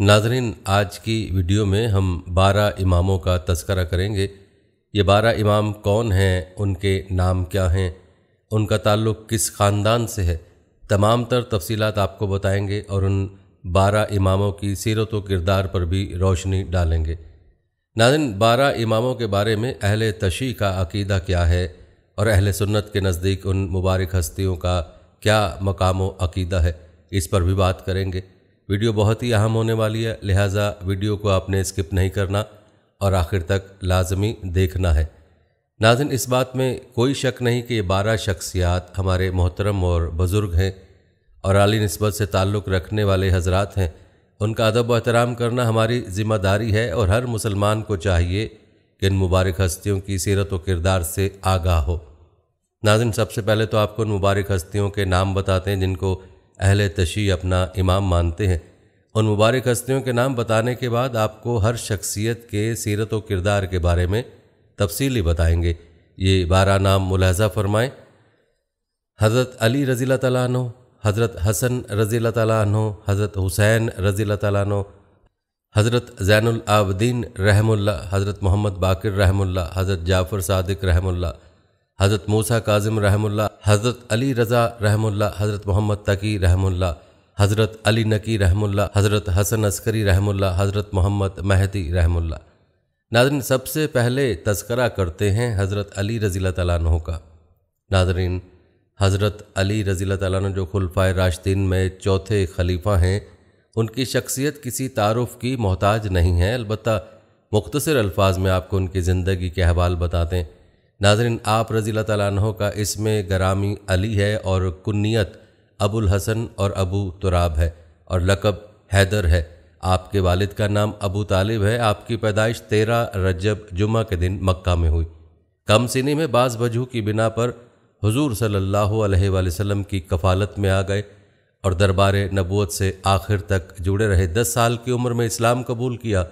नाजरीन, आज की वीडियो में हम बारह इमामों का तस्करा करेंगे। ये बारह इमाम कौन हैं? उनके नाम क्या हैं? उनका ताल्लुक़ किस ख़ानदान से है? तमाम तर तफसीलात आपको बताएँगे और उन बारह इमामों की सीरत व किरदार पर भी रोशनी डालेंगे। नाजिन बारह इमामों के बारे में अहल तशी का अकीदा क्या है और अहल सुन्नत के नज़दीक उन मुबारक हस्तियों का क्या मकाम अकीदा है? इस पर भी बात करेंगे। वीडियो बहुत ही अहम होने वाली है, लिहाजा वीडियो को आपने स्किप नहीं करना और आखिर तक लाजमी देखना है। नाजिन, इस बात में कोई शक नहीं कि ये बारह शख्सियात हमारे मोहतरम और बुज़ुर्ग हैं और आली नस्बत से ताल्लुक़ रखने वाले हजरात हैं। उनका अदब व एहतराम करना हमारी ज़िम्मेदारी है और हर मुसलमान को चाहिए कि इन मुबारक हस्तियों की सीरत व किरदार से आगाह हो। नाजिन, सबसे पहले तो आपको उन मुबारक हस्तियों के नाम बताते हैं जिनको अहल तशी अपना इमाम मानते हैं। उन मुबारक हस्तियों के नाम बताने के बाद आपको हर शख्सियत के सीरत व किरदार के बारे में तफसीली बताएँगे। ये बारह नाम मुलाजा फरमाएँ। हज़रत अली रज़ी तैनो हज़रत हसन रज़ी तैनो हज़रत हुसैन रज़ी तैनो हज़रत ज़ैनआबदीन रहमुल्ला हज़रत मोहम्मद बाकर रहमुल्ला हज़रत जाफ़र सादिक रहमुल्ला हज़रत मूसा काजिम रहमुल्ला हज़रत अली रज़ा रहमुल्ला हज़रत मोहम्मद तकी रहमुल्ला हज़रत अली नकी रहमुल्ला हज़रत हसन अस्करी रहमुल्ला हज़रत मोहम्मद महदी रहमुल्ला नादरीन सबसे पहले तस्करा करते हैं हज़रत अली रज़ी तैन का। नादरीन हज़रत अली रज़ी तैन जो खुलफ़ा राशदीन में चौथे खलीफा हैं, उनकी शख्सियत किसी तारफ़ की मोहताज नहीं है। अलबत् मुख्तर अल्फाज में आपको उनकी ज़िंदगी के अहवाल बताते हैं नाजरन, आप रज़ी तैन का इसमें गरामी अली है और कुन्नीत अबुल हसन और अबू तुराब है और लकब हैदर है। आपके वालिद का नाम अबू तालिब है। आपकी पैदाइश तेरह रजब जुमा के दिन मक्का में हुई। कम सिनी में बाज़ वजह की बिना पर हुजूर सल्लल्लाहु वसल्लम की कफालत में आ गए और दरबार नबूत से आखिर तक जुड़े रहे। दस साल की उम्र में इस्लाम कबूल किया।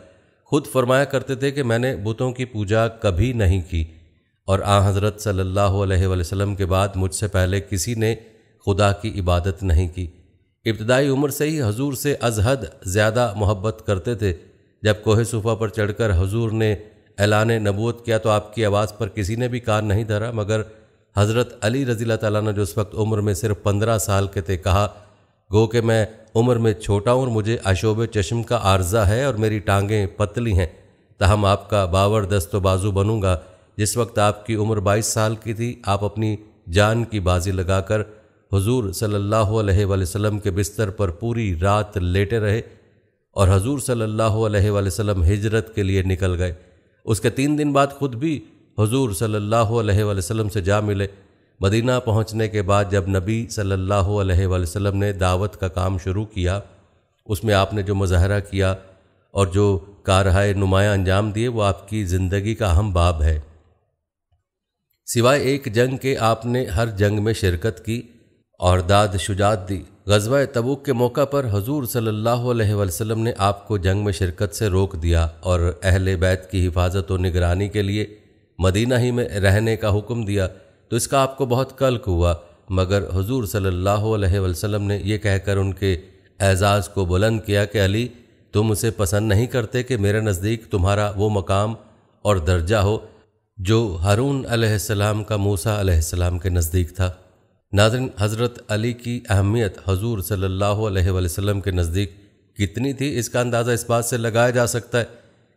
खुद फरमाया करते थे कि मैंने बुतों की पूजा कभी नहीं की। और आ हज़रत वसल्लम के बाद मुझसे पहले किसी ने खुदा की इबादत नहीं की। इब्तदाई उम्र से ही हजूर से अजहद ज़्यादा मोहब्बत करते थे। जब कोहे सूफा पर चढ़कर हजूर ने ऐलान नबूत किया तो आपकी आवाज़ पर किसी ने भी कान नहीं धरा, मगर हज़रत अली रज़ी ने जो उस वक्त उम्र में सिर्फ़ पंद्रह साल के थे, कहा, गो कि मैं उम्र में छोटा हूँ और मुझे अशोब चश्म का आर्जा है और मेरी टांगें पतली हैं, तहम आपका बावर दस्त बाजू बनूँगा। जिस वक्त आपकी उम्र बाईस साल की थी, आप अपनी जान की बाजी लगाकर हुजूर सल्लल्लाहु अलैहि वसल्लम के बिस्तर पर पूरी रात लेटे रहे और हजूर सल्लल्लाहु अलैहि वसल्लम हिजरत के लिए निकल गए। उसके तीन दिन बाद खुद भी हुजूर सल्लल्लाहु अलैहि वसल्लम से जा मिले। मदीना पहुँचने के बाद जब नबी सल्लल्लाहु अलैहि वसल्लम ने दावत का काम शुरू किया, उसमें आपने जो मुजाहरा किया और जो कारहाय नुमाया अंजाम दिए, वो आपकी ज़िंदगी का अहम बाब है। सिवाय एक जंग के आपने हर जंग में शिरकत की और दाद शुजात दी। गजवा तबूक के मौका पर हजूर सल्लल्लाहु अलैहि वसल्लम ने आपको जंग में शिरकत से रोक दिया और अहल बैत की हिफाजत और निगरानी के लिए मदीना ही में रहने का हुक्म दिया। तो इसका आपको बहुत कल्क हुआ, मगर हजूर सल्लल्लाहु अलैहि वसल्लम ने यह कहकर उनके एजाज़ को बुलंद किया कि, अली, तुम उसे पसंद नहीं करते कि मेरे नज़दीक तुम्हारा वो मकाम और दर्जा हो जो हारून अलैहिस्सलाम का मूसा अलैहिस्सलाम के नज़दीक था। नाजरन, हज़रत अली की अहमियत हजूर सल्लल्लाहु अलैहि वसल्लम के नज़दीक कितनी थी, इसका अंदाज़ा इस बात से लगाया जा सकता है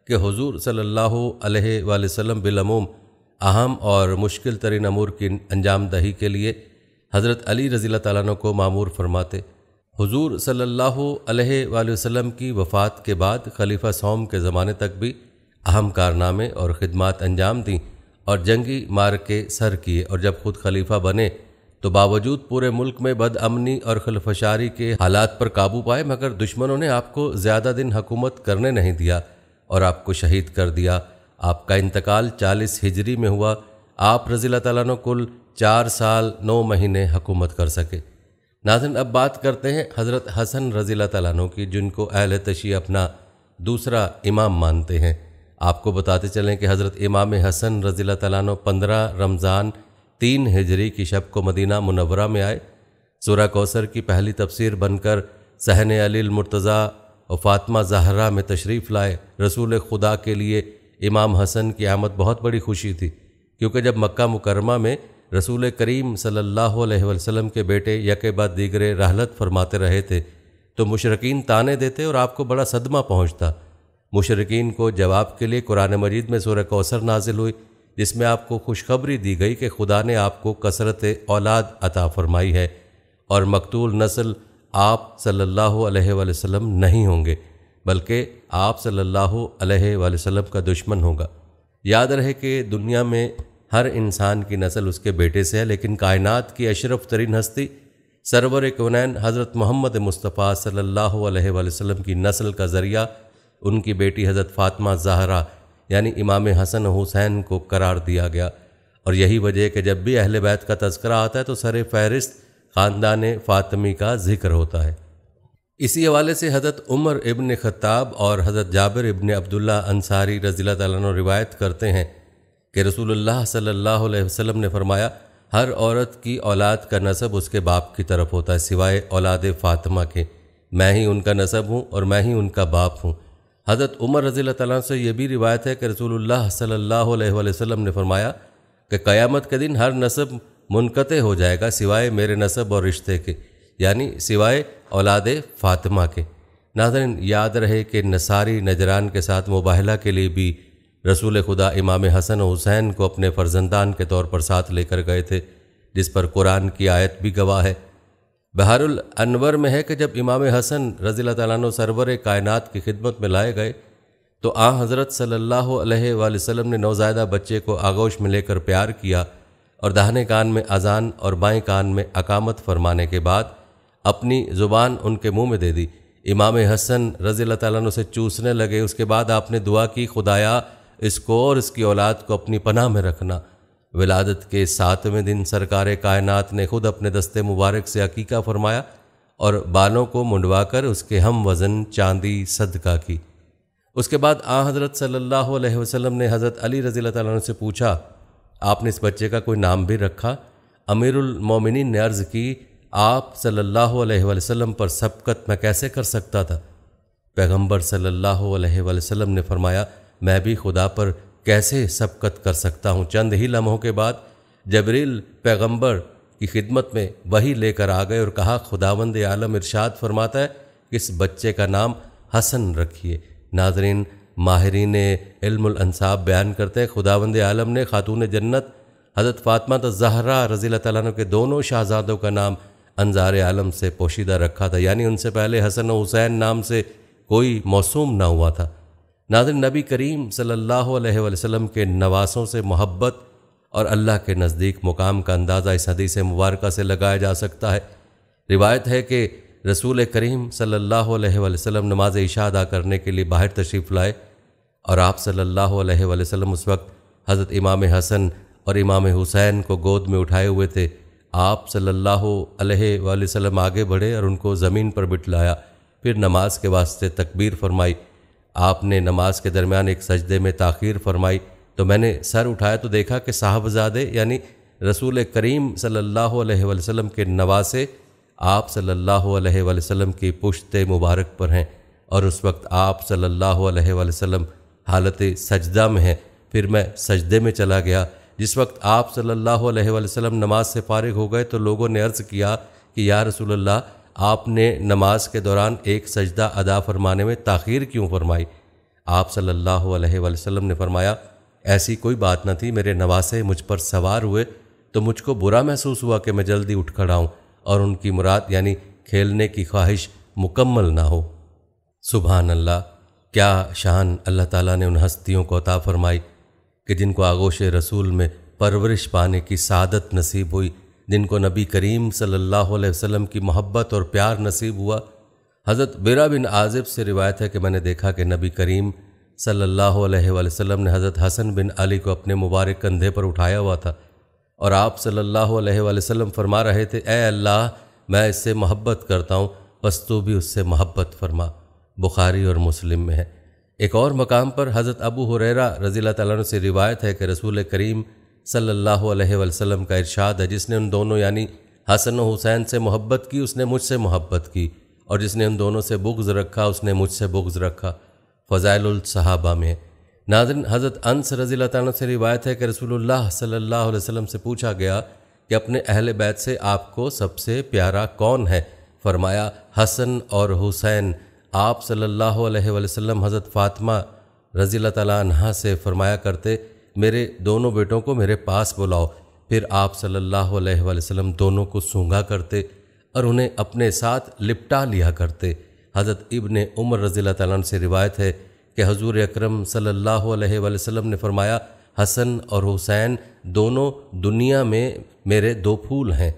कि हुजूर सल्लल्लाहु अलैहि वसल्लम बिलमूम अहम और मुश्किल तरीन अमूर की अंजाम दही के लिए हज़रत अली रज़ी तु को मामूर फरमाते, हुजूर सल्लल्लाहु अलैहि वसल्लम की वफ़ात के बाद खलीफा सोम के ज़माने तक भी अहम कारनामे और ख़दमात अंजाम दी। और जंगी मार के सर किए और जब खुद खलीफा बने तो बावजूद पूरे मुल्क में बदअमनी और खलफशारी के हालात पर काबू पाए, मगर दुश्मनों ने आपको ज़्यादा दिन हुकूमत करने नहीं दिया और आपको शहीद कर दिया। आपका इंतकाल चालीस हिजरी में हुआ। आप रज़ी तु कुल चार साल नौ महीने हुकूमत कर सके। नाजन, अब बात करते हैं हज़रत हसन रज़ी तु की, जिनको अहल तशी अपना दूसरा इमाम मानते हैं। आपको बताते चलें कि हज़रत इमाम हसन रज़ी तैन पंद्रह रमज़ान, तीन हिजरी की शब को मदीना मुनवरा में आए। सूरा कौसर की पहली तफसीर बनकर सहन अलील मुर्तज़ा और फातिमा जहरा में तशरीफ़ लाए। रसूल खुदा के लिए इमाम हसन की आमद बहुत बड़ी खुशी थी, क्योंकि जब मक्का मुकरमा में रसूल करीम सल्लल्लाहु अलैहि वसल्लम के बेटे यके बाद दीगरे रहलत फरमाते रहे थे तो मुशरकिन ताने देते और आपको बड़ा सदमा पहुँचता। मुशरकिन को जवाब के लिए कुरान मजीद में सूर कौसर नाजिल हुई, जिसमें आपको खुशखबरी दी गई कि खुदा ने आपको कसरत औलाद अता फरमाई है और मकतूल नस्ल आप सल्लल्लाहु अलैहि वसल्लम नहीं होंगे, बल्कि आप सल्लल्लाहु अलैहि वसल्लम का दुश्मन होगा। याद रहे कि दुनिया में हर इंसान की नस्ल उसके बेटे से है, लेकिन कायनात की अशरफ तरीन हस्ती सरवर कनैन हज़रत मोहम्मद मुस्तफ़ा सल्लल्लाहु अलैहि की नस्ल का ज़रिया उनकी बेटी हज़रत फ़ातिमा ज़हरा, यानी इमाम हसन हुसैन को करार दिया गया। और यही वजह कि जब भी अहल बैत का तस्करा आता है तो सर फहरिस्त ख़ानदान फ़ातमी का ज़िक्र होता है। इसी हवाले से हज़रत उमर इबन ख़त्ताब और हज़रत जाबिर इबन अब्दुल्ला अंसारी रज़ील तु रिवायत करते हैं कि रसूलुल्लाह सल्लल्लाहु अलैहि वसल्लम ने फरमाया, हर औरत की औलाद का नसब उसके बाप की तरफ़ होता है, सिवाय औलाद फ़ातिमा के। मैं ही उनका नसब हूँ और मैं ही उनका बाप हूँ। हज़रत उमर रज़ी तला से यह भी रिवायत है कि रसूलुल्लाह सल्लल्लाहु अलैहि वसल्लम ने फरमाया कि क़यामत के दिन हर नसब मुनक़ हो जाएगा सिवाय मेरे नसब और रिश्ते के, यानी सिवाय औलाद फ़ातिमा के। नाजरन, याद रहे कि नसारी नजरान के साथ मुबाहला के लिए भी रसूल खुदा इमाम हसन हुसैन को अपने फ़र्जंदान के तौर पर साथ लेकर गए थे, जिस पर कुरान की आयत भी गवाह है। बहारुल अनवर में है कि जब इमाम हसन रज़ी तैन सरवर कायनात की खिदमत में लाए गए तो आ हज़रत सल्लल्लाहु अलैहि ने नौजायदा बच्चे को आगोश में लेकर प्यार किया और दाहने कान में अजान और बाएँ कान में अकामत फरमाने के बाद अपनी ज़ुबान उनके मुँह में दे दी। इमाम हसन रज़ी तु से चूसने लगे। उसके बाद आपने दुआ की, खुदाया, इसको और इसकी औलाद को अपनी पनाह में रखना। विलादत के सातवें दिन सरकार कायनात ने खुद अपने दस्ते मुबारक से अकीका फरमाया और बालों को मुंडवाकर उसके हम वज़न, चांदी, सदका की। उसके बाद आ हज़रत सल्लल्लाहु अलैहि वसल्लम ने हज़रत अली रज़ी तु से पूछा, आपने इस बच्चे का कोई नाम भी रखा? अमीरुल मोमिनीन ने अर्ज़ की, आप सल्लल्लाहु अलैहि वसल्लम पर सबकत मैं कैसे कर सकता था? पैगंबर सल्लल्लाहु अलैहि वसल्लम ने फरमाया, मैं भी खुदा पर कैसे सबकत कर सकता हूँ? चंद ही लम्हों के बाद जबरील पैगंबर की खिदमत में वही लेकर आ गए और कहा, खुदावंद आलम इरशाद फरमाता है कि इस बच्चे का नाम हसन रखिए। नाजरीन, माहरीन इल्मसाब बयान करते हैं, खुदावंद आलम ने खातून जन्नत हज़रत फ़ातमा जहरा रज़ी तु के दोनों शाहजादों का नाम अनजार आलम से पोशीदा रखा था। यानी उनसे पहले हसन हुसैन नाम से कोई मौसूम ना हुआ था। नादिर नबी करीम सल्लल्लाहु अलैहि वसल्लम के नवासों से मोहब्बत और अल्लाह के नज़दीक मुकाम का अंदाज़ा इस हदीस मुबारक से लगाया जा सकता है। रिवायत है कि रसूल करीम सल्लल्लाहु अलैहि वसल्लम नमाज़ इशा अदा करने के लिए बाहर तशरीफ़ लाए और आप सल्लल्लाहु अलैहि वसल्लम उस वक्त हज़रत इमाम हसन और इमाम हुसैन को गोद में उठाए हुए थे। आप सल्लल्लाहु अलैहि वसल्लम आगे बढ़े और उनको ज़मीन पर बिठलाया। फिर नमाज़ के वास्ते तकबीर फरमाई। आपने नमाज़ के दरमियान एक सजदे में ताख़ीर फरमाई तो मैंने सर उठाया तो देखा कि साहबजादे, यानी रसूल करीम सल्लल्लाहु अलैहि वसल्लम के नवासे, आप सल्लल्लाहु अलैहि वसल्लम की पुश्त मुबारक पर हैं और उस वक्त आप सल्लल्लाहु अलैहि वसल्लम हालत सजदा में हैं। फिर मैं सजदे में चला गया। जिस वक्त आप सल्लल्लाहु अलैहि वसल्लम नमाज़ से फारिग हो गए तो लोगों ने अर्ज़ किया कि, या रसूलल्लाह आपने नमाज़ के दौरान एक सजदा अदा फरमाने में ताख़ीर क्यों फरमाई? आप सल्लल्लाहु अलैहि वसल्लम ने फरमाया, ऐसी कोई बात न थी, मेरे नवासे मुझ पर सवार हुए तो मुझको बुरा महसूस हुआ कि मैं जल्दी उठ खड़ा हूँ और उनकी मुराद, यानी खेलने की ख्वाहिश मुकम्मल ना हो। सुबहान अल्लाह क्या शान अल्लाह ताला ने उन हस्तियों को अता फरमाई कि जिनको आगोश रसूल में परवरिश पाने की सादत नसीब हुई जिनको नबी करीम सल्लल्लाहु अलैहि वसल्लम की मोहब्बत और प्यार नसीब हुआ। हज़रत बेरा बिन आज़िब से रिवायत है कि मैंने देखा कि नबी करीम सल्लल्लाहु अलैहि वसल्लम ने हज़रत हसन बिन अली को अपने मुबारक कंधे पर उठाया हुआ था और आप सल्लल्लाहु अलैहि वसल्लम फरमा रहे थे, ए अल्लाह, मैं इससे मोहब्बत करता हूँ, बस तू भी उससे मोहब्बत फरमा। बुखारी और मुस्लिम में है। एक और मकाम पर हज़रत अबू हुरैरा रज़ी से रिवायत है कि रसूल करीम सल्लल्लाहु अलैहि वसल्लम का इरशाद है, जिसने उन दोनों, यानी हसन हुसैन से मोहब्बत की, उसने मुझसे मोहब्बत की, और जिसने उन दोनों से बुग्ज़ रखा, उसने मुझसे बुग्ज़ रखा। फ़ज़ाइल सहाबा में नाजन हज़रत अंस रज़ी तन से रिवायत है कि रसूलुल्लाह सल्लल्लाहु अलैहि वसल्लम से पूछा गया कि अपने अहल बैत से आपको सबसे प्यारा कौन है? फरमाया, हसन और हुसैन। आप सल्लल्लाहु अलैहि वसल्लम हज़रत फ़ातिमा रज़ी तहा से फरमाया करते मेरे दोनों बेटों को मेरे पास बुलाओ। फिर आप सल्लल्लाहु अलैहि वसल्लम दोनों को सूंघा करते और उन्हें अपने साथ लिपटा लिया करते। हज़रत इब्न उमर रज़ी तन से रिवायत है कि हजूर अक्रम सल्लल्लाहु ने फरमाया, हसन और हुसैन दोनों दुनिया में मेरे दो फूल हैं।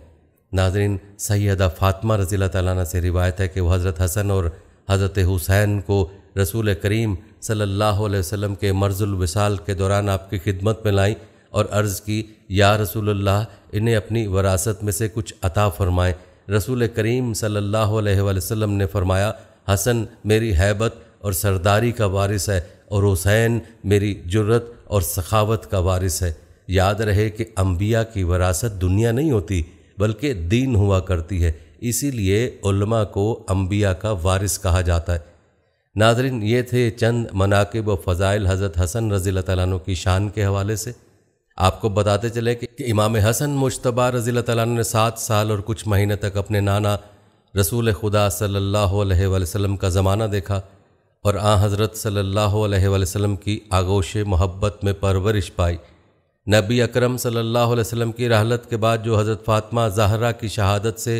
नाजरीन सैदा फ़ातिमा रज़ी तला से रिवायत है कि वह हज़रत हसन और हज़रत हुसैन को रसूल करीम सल्लल्लाहु अलैहि वसल्लम के मर्जुल विसाल के दौरान आपकी खिदमत में लाई और अर्ज़ की, या रसूलुल्लाह, इन्हें अपनी वरासत में से कुछ अता फ़रमाएँ। रसूल करीम सल्लल्लाहु अलैहि वसल्लम ने फरमाया, हसन मेरी हैबत और सरदारी का वारिस है और हुसैन मेरी जुर्रत और सखावत का वारिस है। याद रहे कि अम्बिया की वरासत दुनिया नहीं होती, बल्कि दीन हुआ करती है। इसीलिए उल्मा को अम्बिया का वारिस कहा जाता है। नादरीन ये थे चंद मनाकब व फ़ज़ाइल हज़रत हसन रज़ी तु की शान के हवाले से। आपको बताते चले कि इमाम हसन मुशतबा रज़ी तु ने सात साल और कुछ महीने तक अपने नाना रसूल खुदा सल्लल्लाहु वसल्लम का ज़माना देखा और आ हज़रत अलैहि वसल्लम की आगोश मोहब्बत में परवरिश पाई। नबी अकरम सल्लल्लाहु की रहलत के बाद जो हज़रत फ़ातिमा ज़हरा की शहादत से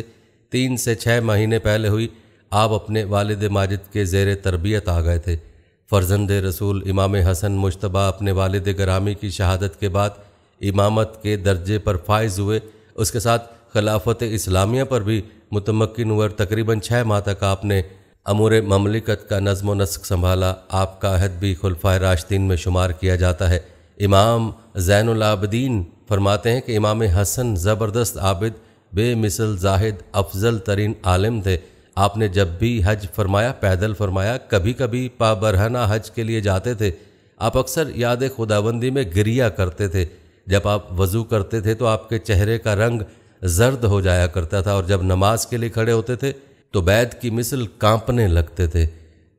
तीन से छः महीने पहले हुई आप अपने वालद माजिद के ज़ेर तरबियत आ गए थे। फ़र्जंद रसूल इमाम हसन मुशतबा अपने वालद ग्रामी की शहादत के बाद इमामत के दर्जे पर फायज हुए। उसके साथ खिलाफत इस्लामिया पर भी मुतमकिन हुए तकरीबन छः माह तक आपने अमूर ममलिकत का नज़म नस्क संभाला। आपका अहद भी खुलफा राशदीन में शुमार किया जाता है। इमाम जैनलाबदीन फरमाते हैं कि इमाम हसन ज़बरदस्त आबिद, बेमिसल, जाहिद, अफजल तरीन आलम थे। आपने जब भी हज फरमाया, पैदल फरमाया कभी कभी पाबरहना हज के लिए जाते थे, आप अक्सर याद खुदाबंदी में गिरिया करते थे। जब आप वज़ू करते थे तो आपके चेहरे का रंग जर्द हो जाया करता था और जब नमाज़ के लिए खड़े होते थे तो बैद की मिसल कांपने लगते थे।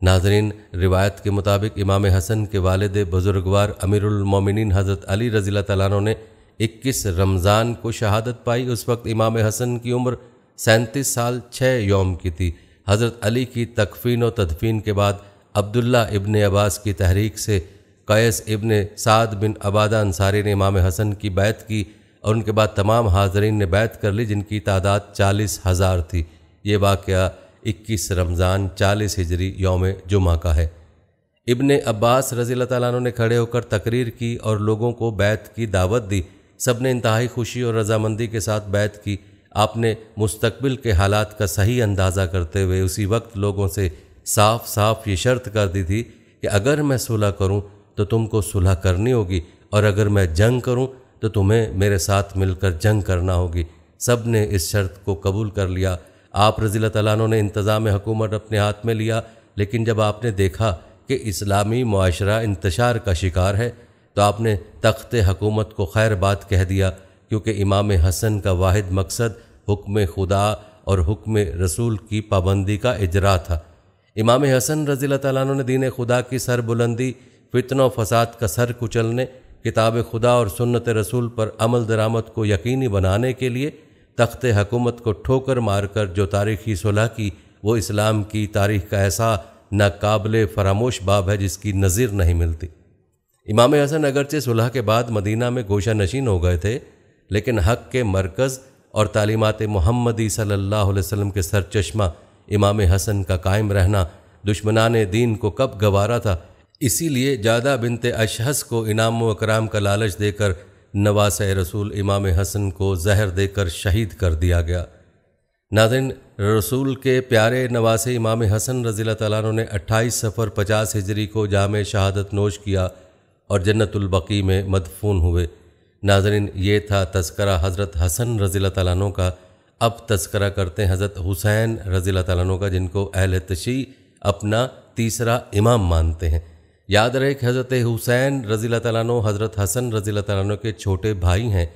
नाजरीन, रिवायत के मुताबिक इमाम हसन के वालद बुजुर्गवार अमीरमिन हज़रत अली रज़ी तैन ने इक्कीस रमज़ान को शहादत पाई। उस वक्त इमाम हसन की उम्र सैंतीस साल छः योम की थी। हज़रत अली की तकफ़ीन व तदफ़ीन के बाद अब्दुल्ला इबन अब्बास की तहरीक से कैस इबन साद बिन अबादा अंसारी ने इमाम हसन की बैत की और उनके बाद तमाम हाजरीन ने बैत कर ली, जिनकी तादाद चालीस हज़ार थी। ये वाक़ इक्कीस रमज़ान चालीस हिजरी योम जुमा का है। इबन अब्बास रज़ी तु ने खड़े होकर तकरीर की और लोगों को बैत की दावत दी। सबने इंतहाई खुशी और रजामंदी के साथ बैत की। आपने मुस्तबिल के हालात का सही अंदाज़ा करते हुए उसी वक्त लोगों से साफ़ साफ़ ये शर्त कर दी थी कि अगर मैं सुलह करूँ तो तुमको सुलह करनी होगी, और अगर मैं जंग करूँ तो तुम्हें मेरे साथ मिलकर जंग करना होगी। सबने इस शर्त को कबूल कर लिया। आप रज़ी तैन ने इंतज़ाम हुकूमत अपने हाथ में लिया, लेकिन जब आपने देखा कि इस्लामी माशरा इंतशार का शिकार है तो आपने तख्त हकूमत को खैर बात कह दिया। क्योंकि इमाम हसन का वाद मकसद हुक्म खुदा और हुक्म रसूल की पाबंदी का इजरा था। इमाम हसन रज़ी तैन ने दीन खुदा की सर बुलंदी फितन फसाद का सर कुचलने, किताब खुदा और सुन्नत रसूल पर अमल दरामद को यकीनी बनाने के लिए तख्त हकूमत को ठोकर मारकर जो तारीखी सुलह की, वो इस्लाम की तारीख का ऐसा नाकबिल फरामोश बाब है जिसकी नज़ीर नहीं मिलती। इमाम हसन अगरचे सुलह के बाद मदीना में गोशा नशीन हो गए थे लेकिन हक के मरकज़ और तालीमत मोहम्मदी सल्ला वसम के सरचश्मा इमाम हसन का कायम रहना दुश्मनान दीन को कब गवारा था, इसीलिए जादा बिनते अशहस को इनाम वकराम का लालच देकर नवास रसूल इमाम हसन को जहर देकर शहीद कर दिया गया। नादिन रसूल के प्यारे नवास इमाम हसन रज़ी तु ने 28 सफ़र 50 हिजरी को जाम शहादत नोश किया और जन्नतुलबकी में मदफून हुए। नाजरीन, ये था तस्करा हज़रत हसन रज़ी तु का। अब तस्करा करते हैं हज़रत हुसैन रज़ी तु का, जिनको अहल तशी अपना तीसरा इमाम मानते हैं। याद रहे कि हज़रत हुसैन रज़ी तु हज़रत हसन रज़ी तु के छोटे भाई हैं।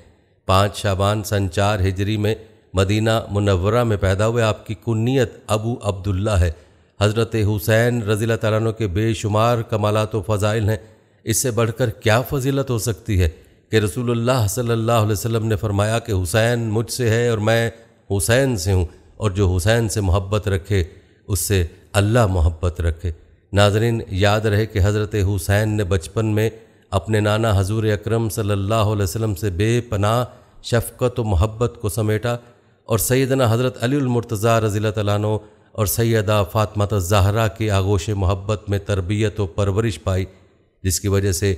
पाँच शाबान सन चार हिजरी में मदीना मुनवरा में पैदा हुए। आपकी कुन्नीत अबू अब्दुल्ला है। हज़रत हुसैन रज़ील तु के बेशुमार कमालत व फ़ज़ाइल हैं। इससे बढ़कर क्या फजीलत हो सकती है? कि रसूलुल्लाह सल्लल्लाहु अलैहि वसल्लम ने फरमाया कि हुसैन मुझसे है और मैं हुसैन से हूँ और जो हुसैन से मोहब्बत रखे, उससे अल्लाह मोहब्बत रखे। नाजरीन, याद रहे कि हज़रत हुसैन ने बचपन में अपने नाना हजूर अक्रम सल्लल्लाहु से बेपनाह, शफ़क़त व मोहब्बत को समेटा और सैदना हज़रत अलीमरतज़ा रज़ी तैनो और सैदा फ़ातमत ज़ाहरा की आगोश मोहब्बत में तरबियत व परवरिश पाई, जिसकी वजह से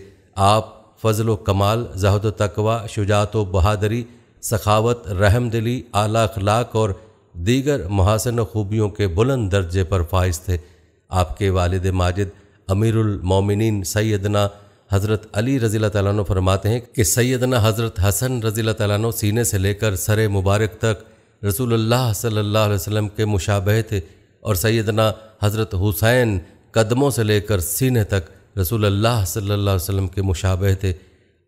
आप फ़ज़ल कमाल, जहद तकवा, शुजात बहादरी, सखावत, रहम दिली, आला अखलाक और दीगर महासन खूबियों के बुलंद दर्जे पर फाइज थे। आपके वालिद माजिद अमीरमिन सैदना हज़रत अली रज़ी तैन फरमाते हैं कि सैदना हज़रत हसन रज़ी तैन सीने से लेकर सर मुबारक तक रसूलुल्लाह सल्लल्लाहु अलैहि वसल्लम के मुशाबह थे और सैदना हज़रत हुसैन कदमों से लेकर सीने तक रसूलुल्लाह सल्लल्लाहु अलैहि वसल्लम के मुशाबह थे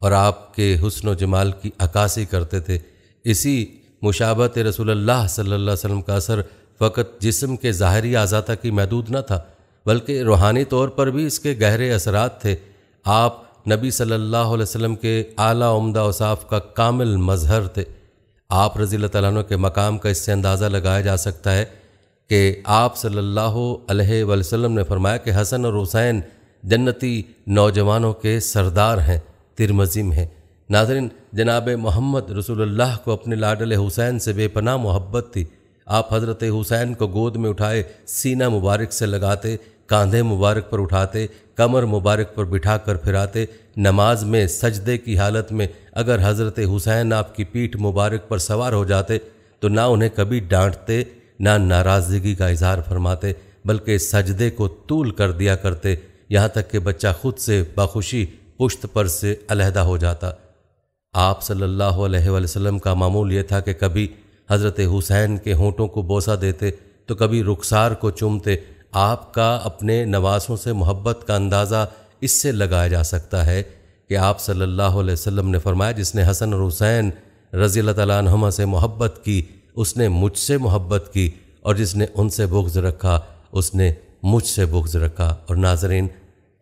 और आपके हुस्न जमाल की अक्सी करते थे। इसी मुशाबत रसूलुल्लाह सल्लल्लाहु अलैहि वसल्लम का असर फ़कत जिस्म के ज़ाहरी आज़ाता की महदूद न था, बल्कि रूहानी तौर पर भी इसके गहरे असरात थे। आप नबी सल्लल्लाहु अलैहि वसल्लम के आला उमदा वसाफ़ का कामिल मजहर थे। आप रज़ी तु के मकाम का इससे अंदाज़ा लगाया जा सकता है कि आप सल्लल्लाहु अलैहि वसल्लम ने फरमाया कि हसन और हुसैन जन्नती नौजवानों के सरदार हैं, तिरमज़िम हैं। नाजरन, जनाब मोहम्मद रसूलुल्लाह को अपने लाडल हुसैन से बेपनाह मोहब्बत थी। आप हज़रत हुसैन को गोद में उठाए, सीना मुबारक से लगाते, कांधे मुबारक पर उठाते, कमर मुबारक पर बिठा कर फिराते, नमाज़ में, सजदे की हालत में अगर हज़रत हुसैन आपकी पीठ मुबारक पर सवार हो जाते तो ना उन्हें कभी डांटते, ना नाराज़गी का इजहार फरमाते, बल्कि सजदे को तूल कर दिया करते। यहाँ तक कि बच्चा खुद से बखुशी पुश्त पर से अलहदा हो जाता। आप सल्लल्लाहु अलैहि वसल्लम का मामूल ये था कि कभी हज़रत हुसैन के होंठों को बोसा देते तो कभी रुखसार को चूमते। आपका अपने नवासों से मोहब्बत का अंदाज़ा इससे लगाया जा सकता है कि आप सल्लल्लाहु अलैहि वसल्लम ने फरमाया, जिसने हसन और हुसैन रज़ी तमा से मोहब्बत की, उसने मुझसे मोहब्बत की, और जिसने उनसे बुग्ज़ रखा, उसने मुझसे बुग्ज़ रखा। और नाजरीन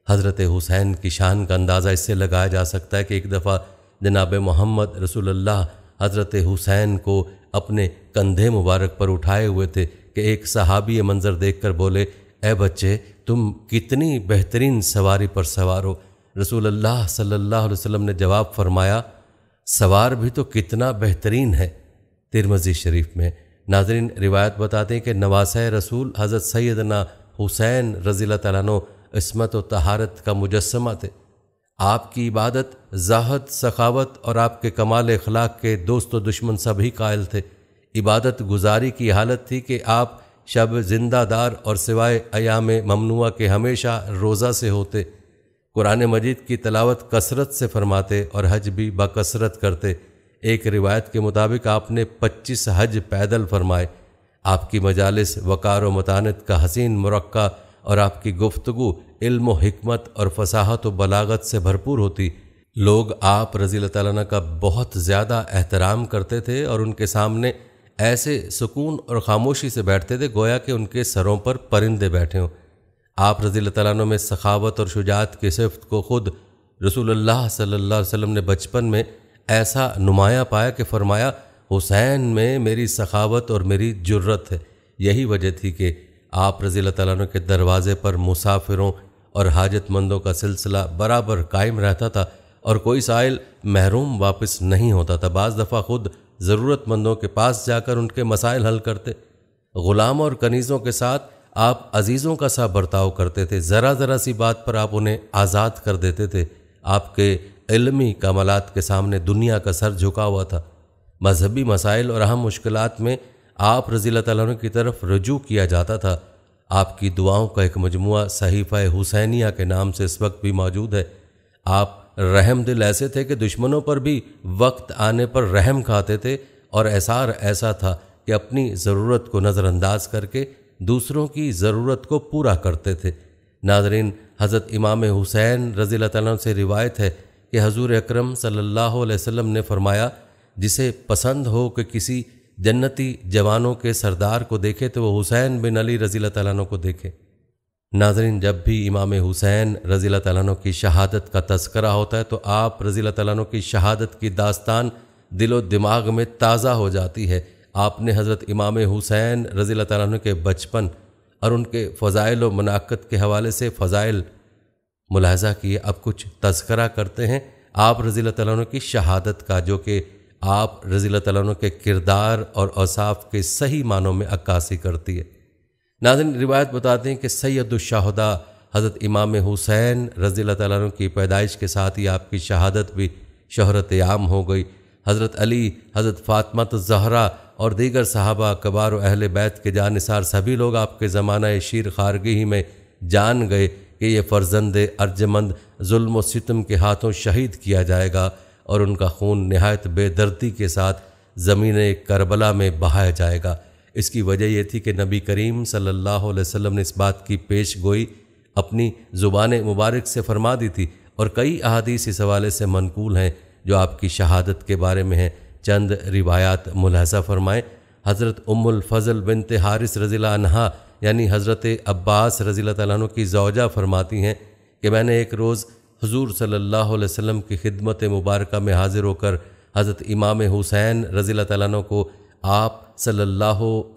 हज़रत हुसैन की शान का अंदाज़ा इससे लगाया जा सकता है कि एक दफ़ा जनाब मोहम्मद रसूलुल्लाह हज़रत हुसैन को अपने कंधे मुबारक पर उठाए हुए थे कि एक सहाबी मंज़र देख कर बोले ए बच्चे, तुम कितनी बेहतरीन सवारी पर सवार हो। रसूल अल्लाह सल्लल्लाहु अलैहि वसल्लम ने जवाब फरमाया, सवार भी तो कितना बेहतरीन है। तिरमजी शरीफ में नाजरीन रिवायत बताते हैं कि नवास रसूल हज़रत सैदना हुसैन रज़ी तु इसमत व तहारत का मुजस्मा थे। आपकी इबादत, जाहत, सखावत और आपके कमाल अखलाक के दोस्त व दुश्मन सभी कायल थे। इबादत गुजारी की हालत थी कि आप शब जिंदादार और सिवाय अयाम ममनुआ के हमेशा रोज़ा से होते। कुरान मजीद की तलावत कसरत से फरमाते और हज भी बकसरत करते। एक रिवायत के मुताबिक आपने 25 हज पैदल फरमाए। आपकी मजालस, वकार व मतानत का हसीन मुरक्का और आपकी गुफ्तगु, इल्म हमत और फसाहत व बलागत से भरपूर होती। लोग आप, रज़ी तला का बहुत ज़्यादा एहतराम करते थे और उनके सामने ऐसे सुकून और खामोशी से बैठते थे, गोया कि उनके सरों पर परिंदे बैठे हों। आप, रज़ी तु में सखावत और शुजात की सिफ्त को खुद सल्लल्लाहु अलैहि वसल्लम ने बचपन में ऐसा नुमाया पाया कि फरमाया, हुसैन में मेरी सखावत और मेरी जुर्रत है। यही वजह थी कि आप रज़ी तु के दरवाज़े पर मुसाफिरों और हाजतमंदों का सिलसिला बराबर कायम रहता था और कोई साइल महरूम वापस नहीं होता था। बाज़ दफ़ा खुद ज़रूरतमंदों के पास जाकर उनके मसाइल हल करते, ग़ुलाम और कनीज़ों के साथ आप अजीज़ों का सा बर्ताव करते थे। ज़रा ज़रा सी बात पर आप उन्हें आज़ाद कर देते थे। आपके इलमी कमलात के सामने दुनिया का सर झुका हुआ था। मजहबी मसाइल और अहम मुश्किल में आप रज़ी तु की तरफ़ रजू किया जाता था। आपकी दुआओं का एक मजमु सहीफ़ हुसैनिया के नाम से इस वक्त भी मौजूद है। आप रहम दिल ऐसे थे कि दुश्मनों पर भी वक्त आने पर रहम खाते थे और एसार ऐसा था कि अपनी ज़रूरत को नज़रअंदाज करके दूसरों की ज़रूरत को पूरा करते थे। नाजरीन, हज़रत इमाम हुसैन रज़ी तन से रिवायत है कि हजूर अक्रम अलैहि वसल्लम ने फरमाया, जिसे पसंद हो कि किसी जन्नती जवानों के सरदार को देखे तो वो हुसैन बिन अली रजील तैन को देखे। नाजरीन, जब भी इमाम हुसैन रजील तैन की शहादत का तस्करा होता है तो आप रजील तैन की शहादत की दास्तान दिलो दिमाग में ताज़ा हो जाती है। आपने हज़रत इमाम हुसैन रजील तैन के बचपन और उनके फ़ज़ाइल व मनाक़त के हवाले से फ़ज़ाइल मुलाजा किए, अब कुछ तस्करा करते हैं। आप रजील तैन की शहादत का, जो कि आप रजील तैन के किरदार और औसाफ के सही मानों में अक्कासी करती है। नाजिन रिवायत बताते हैं कि सैदुलशाहदा हज़रत इमाम हुसैन रज़ी तैन की पैदाइश के साथ ही आपकी शहादत भी शहरत आम हो गई। हज़रत अली, हज़रत फ़ातमत जहरा और दीगर साहबा, कबार अहल बैत के जानसार सभी लोग आपके ज़माना शीर खारगी में जान गए कि ये फ़र्जंद अर्जमंद जुल्म सितम के हाथों शहीद किया जाएगा। और उनका खून नहायत बेदर्दी के साथ ज़मीन करबला में बहाया जाएगा। इसकी वजह यह थी कि नबी करीम सल्लल्लाहु अलैहि वसल्लम ने इस बात की पेश गोई, अपनी ज़ुबान मुबारक से फरमा दी थी और कई अहादीस इस हवाले से मनकूल हैं जो आपकी शहादत के बारे में हैं। चंद रिवायात मुलहसा फरमाएँ, हज़रत उम्मुल फ़ज़ल बिनत हारिस रज़ीला नहा यानी हज़रत अब्बास रज़ी तु की जौजा फरमाती हैं कि मैंने एक रोज़ हजूर सल्लल्लाहु की खिदमत मुबारक में हाजिर होकर हज़रत इमाम हुसैन रज़ी तैन को आप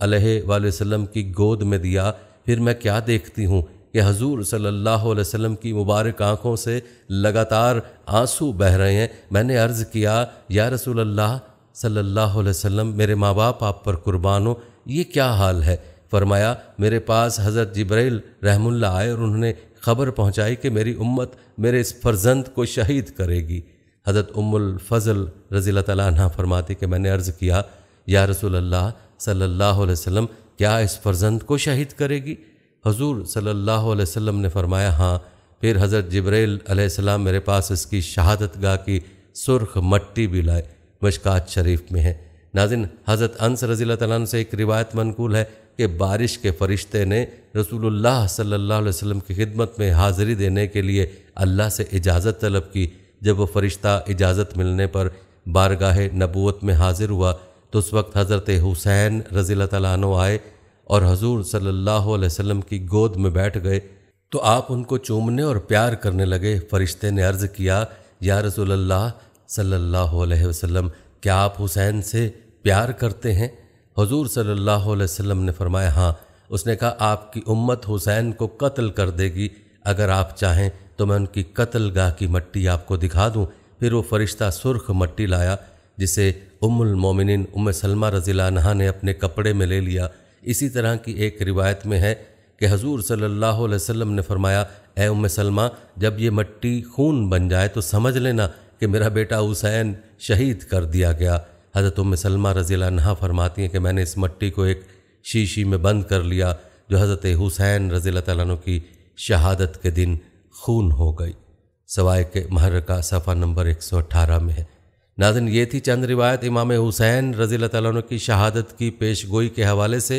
अलैहि वसल्लम की गोद में दिया। फिर मैं क्या देखती हूँ कि हजूर सल्लल्लाहु की मुबारक आँखों से लगातार आँसू बह रहे हैं। मैंने अर्ज़ किया, या रसूल अल्लाह मेरे माँ बाप आप पर कुर्बान हो। ये क्या हाल है? फरमाया, मेरे पास हज़रत जब्राइल रहमुल्ला आए और उन्होंने खबर पहुँचाई कि मेरी उम्मत मेरे इस फर्जंद को शहीद करेगी। हज़रत उम्मुल फ़ज़ल रज़ी तला फरमाती कि मैंने अर्ज़ किया, या रसूल अल्लाह सल्लल्लाहु अलैहि वसल्लम, क्या इस फर्जंद को शहीद करेगी? हजूर सल्लल्लाहु अलैहि वसल्लम ने फरमाया हाँ। फिर हज़रत जब्राइल अलैहिस्सलाम मेरे पास इसकी शहादत गाह की सुर्ख मट्टी भी लाए। मशकात शरीफ में है। नाजिन, हज़रत अंस रज़ी तन से एक रिवायत मनकूल है। कि बारिश के फरिश्ते ने रसूलुल्लाह सल्लल्लाहु अलैहि वसल्लम की खिदमत में हाज़िरी देने के लिए अल्लाह से इजाज़त तलब की। जब वह फ़रिश्ता इजाज़त मिलने पर बारगाह नबूत में हाजिर हुआ तो उस वक्त हज़रत हुसैन रज़ी तु आए और हजूर सल्लल्लाहु अलैहि वसल्लम की गोद में बैठ गए। तो आप उनको चूमने और प्यार करने लगे। फ़रिश्ते ने अर्ज़ किया, या रसूल अल्लाह सल्लल्लाहु अलैहि वसल्लम, क्या आप हुसैन से प्यार करते हैं? हजूर वसल्लम ने फरमाया हाँ उसने कहा, आपकी उम्मत हुसैन को कत्ल कर देगी। अगर आप चाहें तो मैं उनकी कत्ल गाह की मट्टी आपको दिखा दूँ। फिर वो फरिश्ता सुर्ख मट्टी लाया, जिसे उम्मुल मोमिनिन उम सलमा रज़ीला नहा ने अपने कपड़े में ले लिया। इसी तरह की एक रिवायत में है कि हजूर सल्लल्लाहु अलैहि वसल्लम ने फरमाया, ए उम सलमा, जब ये मट्टी खून बन जाए तो समझ लेना कि मेरा बेटा हुसैन शहीद कर दिया गया। हज़रत उम सलमा रज़ीला नहा फरमाती हैं कि मैंने इस मट्टी को एक शीशी में बंद कर लिया, जो हज़रत हुसैन रज़ी तु की शहादत के दिन खून हो गई। सवाए के महर का सफ़ा नंबर 118 में है। नाजन, ये थी चंद रिवायत इमाम हुसैन रज़ी तु की शहादत की पेश गोई के हवाले से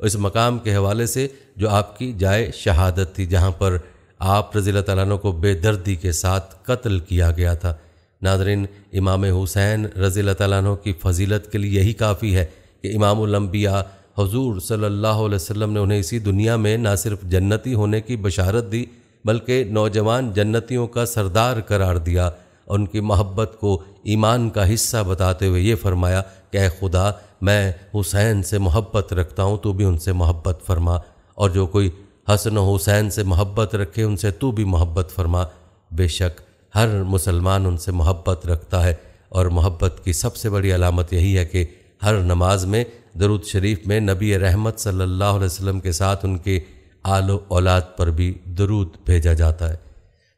इस मकाम के हवाले से जो आपकी जाए शहादत थी, जहाँ पर आप रज़ी तु को बेदर्दी के साथ कत्ल किया गया था। नादरीन इमाम हुसैन रज़ी तु की फजीलत के लिए यही काफ़ी है कि इमामबिया हजूर अलैहि वसल्लम ने उन्हें इसी दुनिया में ना सिर्फ़ जन्नती होने की बशारत दी, बल्कि नौजवान जन्नतियों का सरदार करार दिया। और उनकी मोहब्बत को ईमान का हिस्सा बताते हुए ये फरमाया कि खुदा, मैं हुसैन से मोहब्बत रखता हूँ, तू भी उनसे मोहब्बत फरमा। और जो कोई हसन हुसैन से मोहब्बत रखे, उनसे तू भी मोहब्बत फरमा। बेशक हर मुसलमान उनसे मोहब्बत रखता है और मोहब्बत की सबसे बड़ी अलामत यही है कि हर नमाज़ में, दरुद शरीफ में नबी रहमत सल्लल्लाहु अलैहि वसल्लम के साथ उनके आलो औलाद पर भी दरूद भेजा जाता है।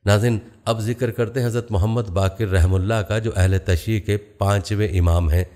नाजिन, अब ज़िक्र करते हैं हज़रत मोहम्मद बाकिर रहमुल्ला का, जो अहल तशी के पाँचवें इमाम हैं।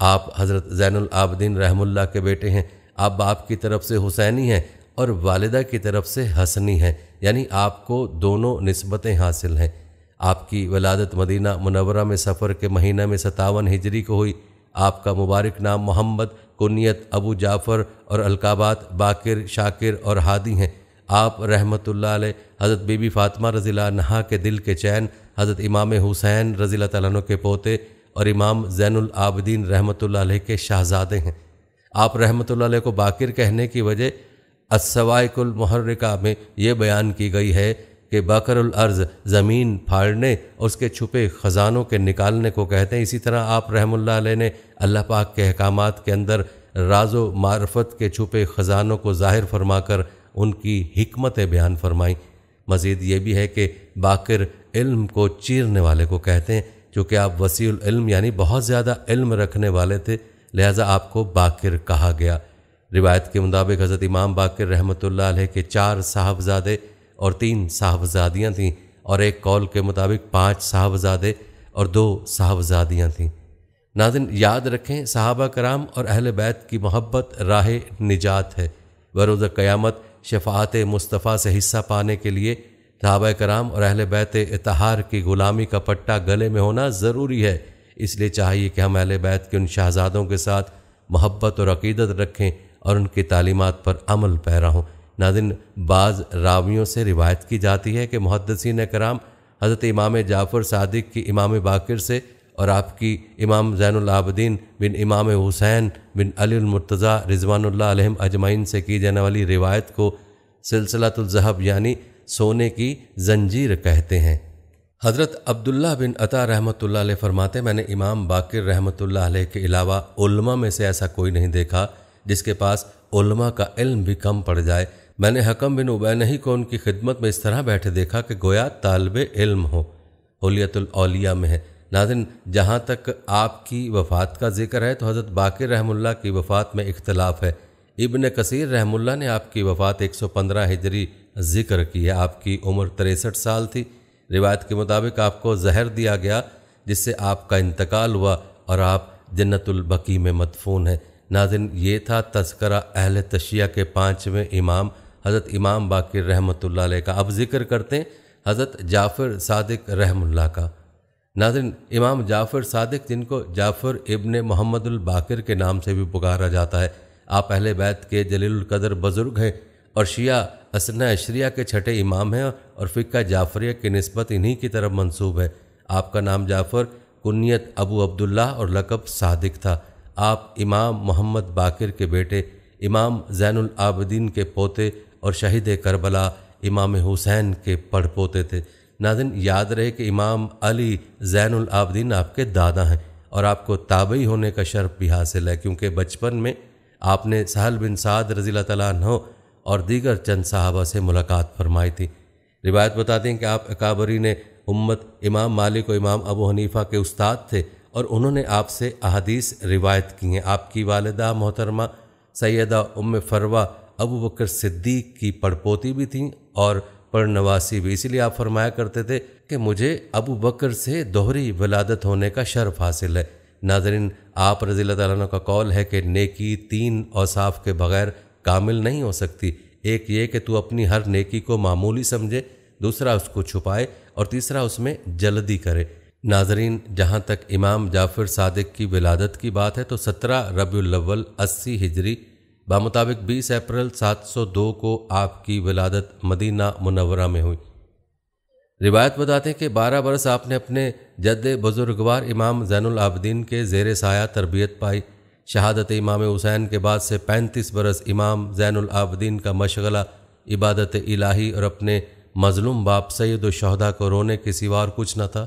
आप हज़रत जैनुल आबदीन रहमुल्ला के बेटे हैं। आप बाप की तरफ़ से हुसैनी हैं और वालदा की तरफ़ से हसनी हैं। यानी आपको दोनों नस्बतें हासिल हैं। आपकी वलादत मदीना मुनवरा में सफ़र के महीना में सतावन हिजरी को हुई। आपका मुबारक नाम मोहम्मद कुनियत अबू जाफ़र और अलकाबात, बाकिर, शाकिर और हादी हैं। आप रहमतुल्लाह हज़रत बीबी फ़ातिमा रज़ीला नहा के दिल के चैन, हज़रत इमाम हुसैन रज़ील तु के पोते और इमाम जैनुल आबदीन रहमतुल्लाह के शहजादे हैं। आप रहमतुल्लाह को बाकिर कहने की वजह मुहर्रिका में ये बयान की गई है कि बकरुल अर्ज़ ज़मीन फाड़ने और उसके छुपे ख़जानों के निकालने को कहते हैं। इसी तरह आप रहमुल्ला ने अल्लाह पाक के अहकाम के अंदर राजो मारफत के छुपे ख़जानों को ज़ाहिर फरमाकर उनकी हमत बयान फरमाई। मज़ीद ये भी है कि बाकर इल्म को चीरने वाले को कहते हैं चूँकि आप वसील इल्म, यानी बहुत ज़्यादा इल्म रखने वाले थे, लिहाजा आपको बाकर कहा गया। रिवायत के मुताबिक हज़रत इमाम बाकर रहमत के चार साहबजादे और तीन साहबजादियाँ थीं और एक कॉल के मुताबिक पाँच साहबजादे और दो साहबजादियाँ थीं। नादिन याद रखें, सहाबा कराम और अहल बैत की मोहब्बत राह निजात है। बरोज़ क़यामत शफात मुस्तफ़ा से हिस्सा पाने के लिए सहाबा कराम और अहल बैत इतहार की ग़ुलामी का पट्टा गले में होना ज़रूरी है। इसलिए चाहिए कि हम अहल बैत के उन शहजादों के साथ मोहब्बत और अकीदत रखें और उनकी तालीमत पर अमल पैरा हों। नादिन बाज़ रावियों से रिवायत की जाती है कि मुहदसिन कराम हज़रत इमाम जाफ़र सादिक की इमाम बाकर से और आपकी इमाम जैनआबदीन बिन इमाम हुसैन बिन अलीमरतज़ा रिजवान अजमाइन से की जाने वाली रिवायत को सिलसिलातुलजहब यानी सोने की जंजीर कहते हैं। हज़रत अब्दुल्ला बिन अता रहमत फरमाते, मैंने इमाम बाकिर रहमत के अलावा उल्मा में से ऐसा कोई नहीं देखा जिसके पास उल्मा का इल्म भी कम पड़ जाए मैंने हकम बिन उबैनही को उनकी खिदमत में इस तरह बैठे देखा कि गोया तालब इल्म हो होलियतुलौलिया में है। नादिन जहाँ तक आपकी वफ़ात का ज़िक्र है तो हज़रत बाक़िर रहमुल्ला की वफ़ात में इख्तलाफ है। इबन कसीर रहमुल्ला ने आपकी वफ़ात 115 हिजरी ज़िक्र की है। आपकी उम्र तिरसठ साल थी। रिवायत के मुताबिक आपको जहर दिया गया, जिससे आपका इंतकाल हुआ और आप जन्नतुलबकी में मदफून है। नाजिन, ये था तस्करा अहल तशिया के पाँचवें इमाम हज़रत इमाम बाकिर रहमत का अब ज़िक्र करते हैं, हज़रत जाफ़र सादिक रहमुल्ला का। नाजिन इमाम जाफ़र सादिक, जिनको जाफ़र इब्न मोहम्मदुल बाकिर के नाम से भी पुकारा जाता है, आप पहले बैत के जलील कदर बुज़ुर्ग हैं और शिया असना अशरिया के छठे इमाम हैं और फ़िक्का जाफ़रिया की नस्बत इन्हीं की तरफ़ मंसूब है। आपका नाम जाफ़र कुनीत अबू अब्दुल्ला और लकब सादिक था। आप इमाम मोहम्मद बाकिर के बेटे, इमाम जैनुल के पोते और शहीद करबला इमाम हुसैन के पढ़ पोते थे। नाजिन, याद रहे कि इमाम अली जैनुल आबदीन आपके दादा हैं और आपको ताबई होने का शर्फ भी हासिल है, क्योंकि बचपन में आपने सहल बिन साद रज़ी तहो और दीगर चंद साहबा से मुलाकात फरमाई थी। रिवायत बताते हैं कि आप अकाबरी ने उम्मत इमाम मालिक और इमाम अबू हनीफ़ा के उस्ताद थे और उन्होंने आपसे अहदीस रिवायत की हैं। आपकी वालदा मोहतरमा सैदा उम फरवा अबू बकर सिद्दीक की पड़पोती भी थीं और पर नवासी भी। इसीलिए आप फरमाया करते थे कि मुझे अबू बकर से दोहरी वलादत होने का शर्फ हासिल है। नाजरीन, आप रज़ी तला का कौल है कि नेकी तीन औसाफ के बगैर कामिल नहीं हो सकती। एक ये कि तू अपनी हर नेकी को मामूली समझे, दूसरा उसको छुपाए और तीसरा उसमें जल्दी करे। नाजरीन, जहाँ तक इमाम जाफ़र सादिक की विलादत की बात है तो सत्रह रबीउल अस्सी हिजरी बामुताबिक 20 अप्रैल 702 को आपकी विलादत मदीना मुनवरा में हुई। रिवायत बताते हैं कि 12 बरस आपने अपने जद बुजुर्गवार इमाम जैनुल आबदीन के जेर साया तरबियत पाई। शहादत इमाम हुसैन के बाद से 35 बरस इमाम जैनुल आबदीन का मशगला, इबादत इलाही और अपने मजलूम बाप सैद शहदा को रोने के सिवा और कुछ न था।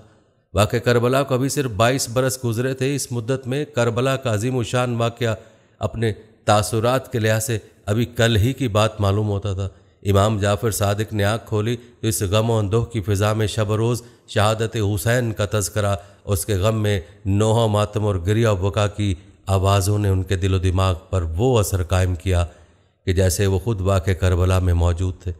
वाक़ करबला को अभी सिर्फ़ 22 बरस गुजरे थे। इस मुद्दत में करबला का अजीम शान वाक़ अपने तासुरात के लिहाज से अभी कल ही की बात मालूम होता था। इमाम जाफ़र सादिक ने आँख खोली तो इस गम और अंदोह की फ़िज़ा में शब रोज़ शहादत हुसैन का तस्करा उसके गम में नोह, मातम और गिरिया बका की आवाज़ों ने उनके दिलो दिमाग पर वो असर कायम किया कि जैसे वो खुद वाक़ करबला में मौजूद थे।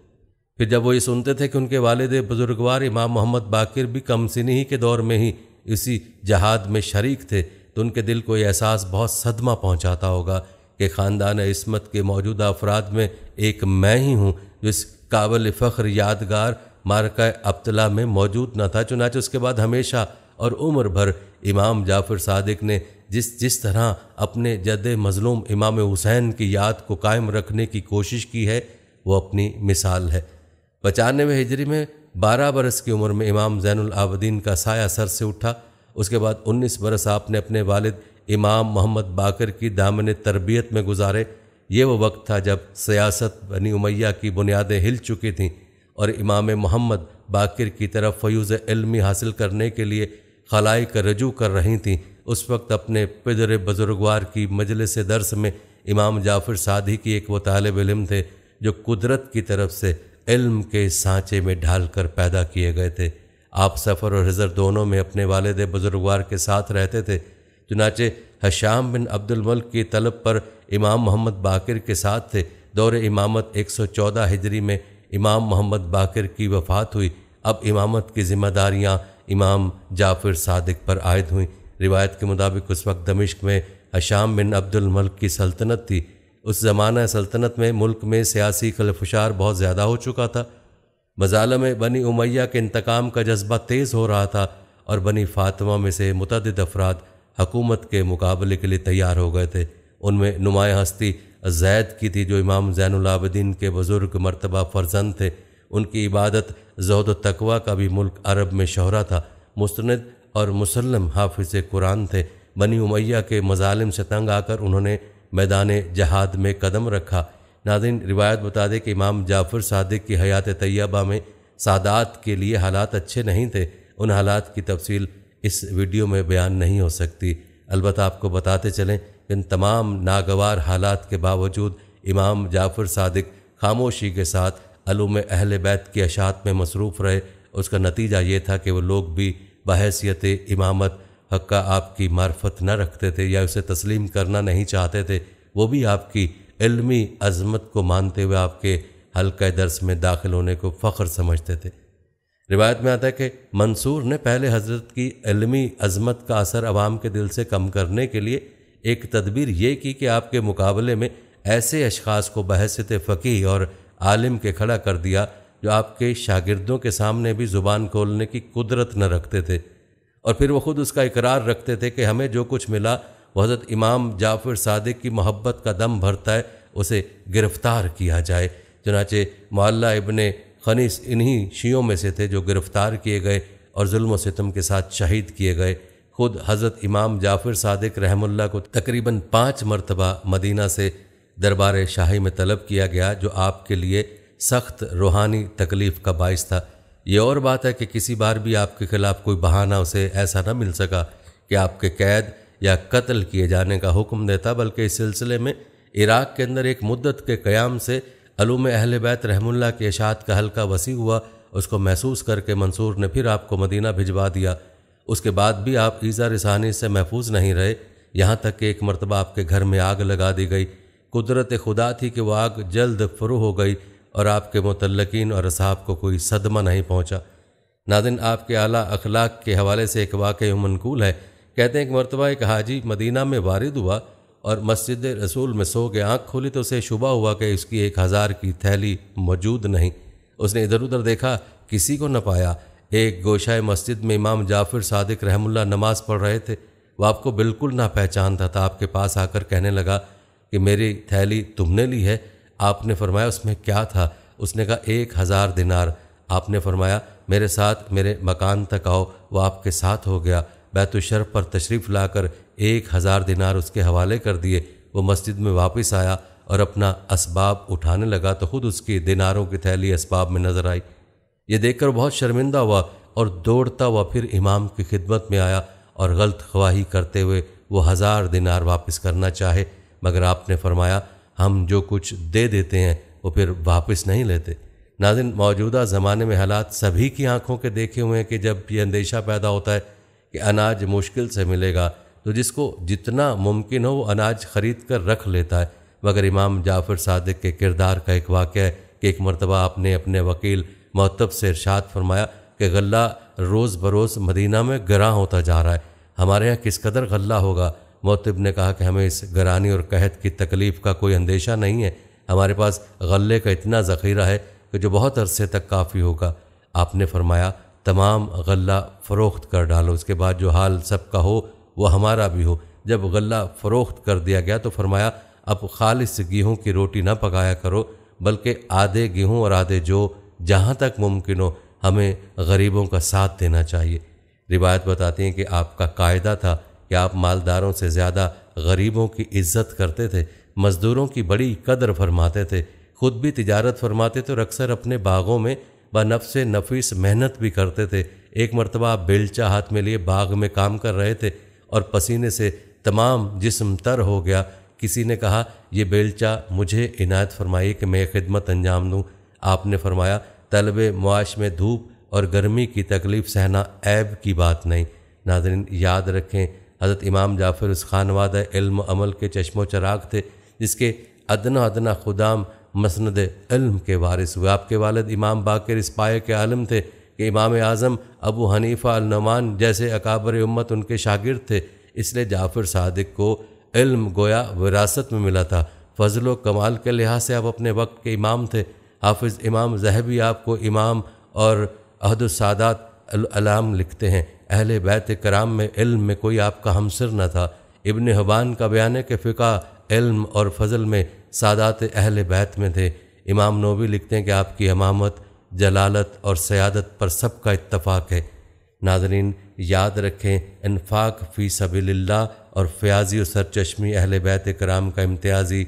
फिर जब वो ये सुनते थे कि उनके वालद बुजुर्गवार इमाम मोहम्मद बाकिर भी कमसिनी ही के दौर में ही इसी जहाद में शरीक थे तो उनके दिल को ये एहसास बहुत सदमा पहुँचाता होगा कि ख़ानदान इसमत के मौजूदा अफराद में एक मैं ही हूँ, जो इस काबल फ़ख्र यादगार मारका अब्तला में मौजूद न था। चुनाच उसके बाद हमेशा और उम्र भर इमाम जाफ़र सादिक ने जिस जिस तरह अपने जद मज़लूम इमाम हुसैन की याद को कायम रखने की कोशिश की है, वो अपनी मिसाल है। पचानवे हिजरी में बारह बरस की उम्र में इमाम जैनुल का साया सर से उठा। उसके बाद 19 बरस आपने अपने वालिद इमाम मोहम्मद बाकर की दामन तरबियत में गुजारे। ये वो वक्त था जब सियासत बनी उमैया की बुनियादें हिल चुकी थीं और इमाम मोहम्मद बाकर की तरफ़ फ्यूज़ इल्मी हासिल करने के लिए खलाई का रजू कर रही थीं। उस वक्त अपने पिदर बुजुर्गवार की मजलिस दर्स में इमाम जाफ़र सादी की एक वो तालब इलम थे जो कुदरत की तरफ़ से इल्म के सांचे में ढाल कर पैदा किए गए थे। आप सफ़र और हज़र दोनों में अपने वालद बुजुर्गवार के साथ रहते थे चुनाचे हशाम बिन अब्दुल मल्क की तलब पर इमाम मोहम्मद बाकर के साथ थे। दौर इमामत 114 हिजरी में इमाम मोहम्मद बाकर की वफ़ात हुई। अब इमामत की ज़िम्मेदारियाँ इमाम जाफ़िर सादिक पर आयद हुई। रिवायत के मुताबिक उस वक्त दमिश्क में हशाम बिन अब्दुल मल्क की सल्तनत थी। उस ज़माना सल्तनत में मुल्क में सियासी खलफुशार बहुत ज़्यादा हो चुका था। मजाल में बनी उमैया के इंतकाम का जज्बा तेज़ हो रहा था और बनी फ़ातिमा में से मुतद अफराद हकूमत के मुकाबले के लिए तैयार हो गए थे। उनमें नुमाया हस्ती जैद की थी, जो इमाम जैनलाबद्दीन के बुज़ुर्ग मरतबा फ़र्जंद थे। उनकी इबादत जहद तकवा का भी मुल्क अरब में शहरा था। मुस्ंद और मुसलम हाफिज कुरान थे। बनी उमैया के मजालिम से तंग आकर उन्होंने मैदान जहाद में कदम रखा। नादिन रिवायत बता दें कि इमाम जाफ़र सादिक की हयात तैयबा में सादात के लिए हालात अच्छे नहीं थे। उन हालात की तफसील इस वीडियो में बयान नहीं हो सकती। अलबत् आपको बताते चलें इन तमाम नागवार हालात के बावजूद इमाम जाफ़र सादिक खामोशी के साथ अलूम अहल बैत की अशात में मसरूफ़ रहे। उसका नतीजा ये था कि वो लोग भी बहसीत इमामत हक्का आपकी मार्फत न रखते थे या उसे तस्लीम करना नहीं चाहते थे। वो भी आपकी इल्मी अजमत को मानते हुए आपके हल्का दर्स में दाखिल होने को फ़ख्र समझते थे। रिवायत में आता है कि मंसूर ने पहले हज़रत की इलमी अजमत का असर अवाम के दिल से कम करने के लिए एक तदबीर ये की कि आपके मुकाबले में ऐसे अशखास को बहसत फ़कीह और आलिम के खड़ा कर दिया जो आपके शागिर्दों के सामने भी ज़ुबान खोलने की कुदरत न रखते थे। और फिर वो ख़ुद उसका इकरार रखते थे कि हमें जो कुछ मिला वह हज़रत इमाम जाफ़िर सादिक की मोहब्बत का दम भरता है, उसे गिरफ़्तार किया जाए। चनाचे मल्ला इबन खनीस इन्हीं शियों में से थे जो गिरफ़्तार किए गए और जुल्म सितम के साथ शहीद किए गए। खुद हज़रत इमाम जाफ़िर सादिक रहमुल्ला को तकरीबन पाँच मरतबा मदीना से दरबार शाही में तलब किया गया, जो आपके लिए सख्त रूहानी तकलीफ़ का बायस था। ये और बात है कि किसी बार भी आपके खिलाफ कोई बहाना उसे ऐसा न मिल सका कि आपके कैद या कत्ल किए जाने का हुक्म देता, बल्कि इस सिलसिले में इराक़ के अंदर एक मुद्दत के क़्याम से अलूम अहल बैत रहमुल्ला के इशात का हल्का वसी हुआ। उसको महसूस करके मंसूर ने फिर आपको मदीना भिजवा दिया। उसके बाद भी आप ईज़ा रसानी से महफूज नहीं रहे। यहाँ तक कि एक मरतबा आपके घर में आग लगा दी गई। कुदरत खुदा थी कि वह आग जल्द फुरू हो गई और आपके मुतलकिन और असाब को कोई सदमा नहीं पहुँचा। नादिन आपके आला अखलाक के हवाले से एक वाक़ मनकूल है। कहते हैं कि मरतबा एक हाजी मदीना में वारिद हुआ। और मस्जिद रसूल में सो के आँख खोली तो उसे शुबा हुआ कि उसकी एक हज़ार की थैली मौजूद नहीं। उसने इधर उधर देखा, किसी को न पाया। एक गोशाए मस्जिद में इमाम जाफ़िर सादिक रहमुल्ला नमाज़ पढ़ रहे थे। वह आपको बिल्कुल ना पहचानता था। आपके पास आकर कहने लगा कि मेरी थैली तुमने ली है। आपने फरमाया, उसमें क्या था? उसने कहा, एक हज़ार दिनार। आपने फरमाया, मेरे साथ मेरे मकान तक आओ। वह आपके साथ हो गया। बैतुशरफ पर तशरीफ़ लाकर एक हज़ार दिनार उसके हवाले कर दिए। वो मस्जिद में वापस आया और अपना इसबाब उठाने लगा तो ख़ुद उसकी दिनारों की थैली इसबाब में नज़र आई। ये देखकर बहुत शर्मिंदा हुआ और दौड़ता हुआ फिर इमाम की खिदमत में आया और गलत ख्वाही करते हुए वो हज़ार दिनार वापस करना चाहे, मगर आपने फरमाया, हम जो कुछ दे देते हैं, वो फिर वापस नहीं लेते। नाजिन, मौजूदा ज़माने में हालात सभी की आँखों के देखे हुए हैं कि जब ये अंदेशा पैदा होता है कि अनाज मुश्किल से मिलेगा तो जिसको जितना मुमकिन हो वो अनाज ख़रीद कर रख लेता है। मगर इमाम जाफ़र सादिक के किरदार का एक वाक़ है कि एक मरतबा आपने अपने वकील महतब से इरशाद फरमाया कि गल्ला रोज़ बरोज़ मदीना में गरा होता जा रहा है। हमारे यहाँ किस कदर गल्ला होगा? मोतिब ने कहा कि हमें इस गरानी और कहत की तकलीफ़ का कोई अंदेशा नहीं है। हमारे पास गले का इतना ज़ख़ीरा है कि जो बहुत अरसे तक काफ़ी होगा। आपने फरमाया, तमाम गल्ला फ़रोख्त कर डालो। उसके बाद जो हाल सबका हो वो हमारा भी हो। जब गल्ला फ़रोख्त कर दिया गया तो फरमाया, अब खालिश गेहूँ की रोटी ना पकाया करो, बल्कि आधे गेहूँ और आधे जो जहाँ तक मुमकिन हो, हमें गरीबों का साथ देना चाहिए। रिवायत बताती हैं कि आपका कायदा था कि आप मालदारों से ज़्यादा गरीबों की इज़्ज़त करते थे, मज़दूरों की बड़ी कदर फरमाते थे, खुद भी तिजारत फरमाते थे और अक्सर अपने बागों में ब नफ्स नफीस मेहनत भी करते थे। एक मरतबा आप बेलचा हाथ में लिए बाग में काम कर रहे थे और पसीने से तमाम जिस्म तर हो गया। किसी ने कहा यह बेलचा मुझे इनायत फरमाई कि मैं खिदमत अंजाम दूँ। आपने फरमाया, तलब मुआश में धूप और गर्मी की तकलीफ़ सहना ऐब की बात नहीं। नाजरीन, याद रखें, हज़रत इमाम जाफ़र उस खानवाद इल्म अमल के चश्मो चराग थे, जिसके अदना अदना खुदाम मसंद इल्म के वारिस हुए। आपके वालद इमाम बाकर इस पाए के आलम थे। कि इमाम आज़म अबू हनीफ़ा अलनमान जैसे अकाबर उम्मत उनके शागिर्द थे, इसलिए जाफ़र सादिक को इल्म गोया विरासत में मिला था। फजल कमाल के लिहाज से आप अपने वक्त के इमाम थे। हाफिज़ इमाम जहबी आपको इमाम और अहदसादात अलाम लिखते हैं। अहल बैत कराम में इल्म में कोई आपका हमसर न था। इबन हबान का बयान है कि फ़िका, इल्म और फजल में सादात अहल बैत में थे। इमाम नोबी लिखते हैं कि आपकी अमामत जलालत और सयादत पर सबका इत्तफाक है। नाजरीन, याद रखें, इन्फाक फ़ी सबील्ला और फ़याजी सरचश्मी अहल बैत कराम का इम्तियाज़ी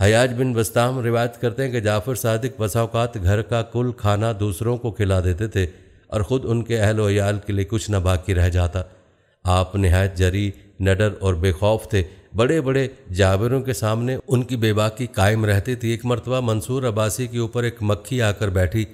हयाज बिन बस्ताम रिवायत करते हैं कि जाफ़र सादिक बसाओकात घर का कुल खाना दूसरों को खिला देते थे और ख़ुद उनके अहल वयाल के लिए कुछ न बाकी रह जाता। आप नहायत जरी, नडर और बेखौफ थे। बड़े बड़े जाबरों के सामने उनकी बेबाकी कायम रहती थी। एक मरतबा मंसूर अब्बासी के ऊपर एक मक्खी आकर बैठी।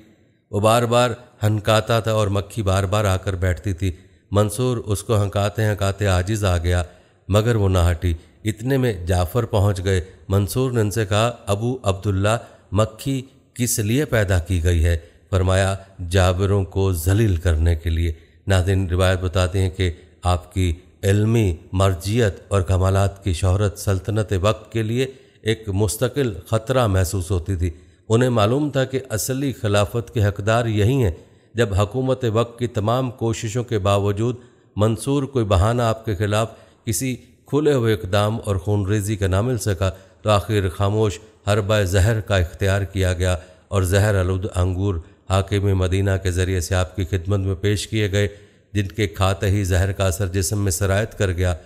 वो बार बार हनकाता था और मक्खी बार बार आकर बैठती थी। मंसूर उसको हंकाते हंकाते आजिज आ गया, मगर वो ना हटी। इतने में जाफ़र पहुँच गए। मंसूर ने उनसे कहा, अबू अब्दुल्ला, मक्खी किस लिए पैदा की गई है? फरमाया, जाबरों को जलील करने के लिए। नादिन रिवायत बताते हैं कि आपकी इल्मी, मर्जियत और कमालत की शहरत सल्तनत वक्त के लिए एक मुस्तकिल ख़तरा महसूस होती थी। उन्हें मालूम था कि असली खिलाफत के हकदार यही हैं, जब हकूमत वक्त की तमाम कोशिशों के बावजूद मंसूर कोई बहाना आपके ख़िलाफ़ किसी खुले हुए इकदाम और खून रेजी का ना मिल सका तो आखिर खामोश हरबा जहर का इख्तियार किया गया और जहर आलूद अंगूर हाकिम मदीना के ज़रिए से आपकी खिदमत में पेश किए गए जिनके खाते ही जहर का असर जिसम में सरायत कर गया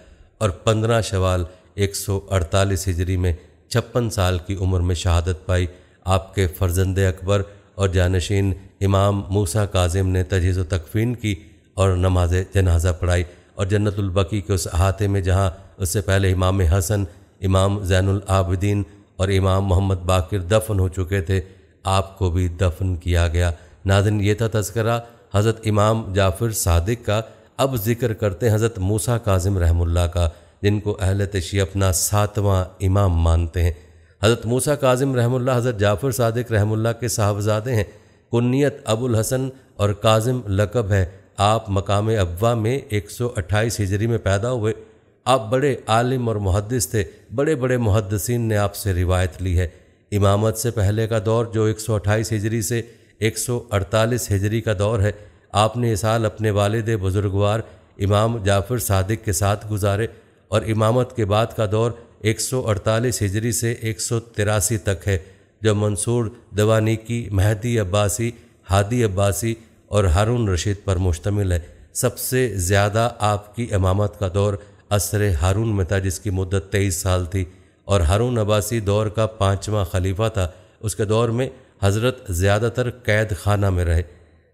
और पंद्रह शवाल एक सौ अड़तालीस हिजरी में छप्पन साल की उम्र में शहादत पाई, आपके फ़र्जंद अकबर और जानशीन इमाम मूसा काजिम ने तजीज़ तकफ़ीन की और नमाज़ जनाजा पढ़ाई और जन्नतुलबकी के उस अहाते में जहाँ उससे पहले इमाम हसन, इमाम जैनआबदीन और इमाम मोहम्मद बाकिर दफन हो चुके थे, आपको भी दफन किया गया। नादिन ये था तस्करा हज़रत इमाम जाफ़िर सादिक का अब ज़िक्र करते हैं हज़रत मूसा काजिम रहमुल्ला का, जिनको अहल तशी अपना सातवां इमाम मानते हैं। हज़रत मूसा काजिम रहमुल्ला हज़रत जाफ़िर सादिक रहमुल्ला के साहबजादे हैं। कुन्नीत अबुल हसन और काजिम लकब है। आप मकाम अब्वा में एक सौ अट्ठाईस हिजरी में पैदा हुए। आप बड़े आलिम और मुहदस थे। बड़े बड़े मुहदसिन ने आपसे रिवायत ली है। इमामत से पहले का दौर जो एक सौ अट्ठाईस हिजरी से 148 हिजरी का दौर है। आपने इस साल अपने वालद बुजुर्गवार इमाम जाफ़र सादिक के साथ गुजारे और इमामत के बाद का दौर 148 हिजरी से एक सौ तिरासी तक है जो मंसूर दवानीकी महदी अब्बासी, हादी अब्बासी और हारून रशीद पर मुश्तमिल है। सबसे ज़्यादा आपकी इमामत का दौर असर हारून में था, जिसकी मुद्दत तेईस साल थी और हारून अब्बासी दौर का पाँचवा खलीफा था। उसके दौर में हज़रत ज़्यादातर कैद खाना में रहे।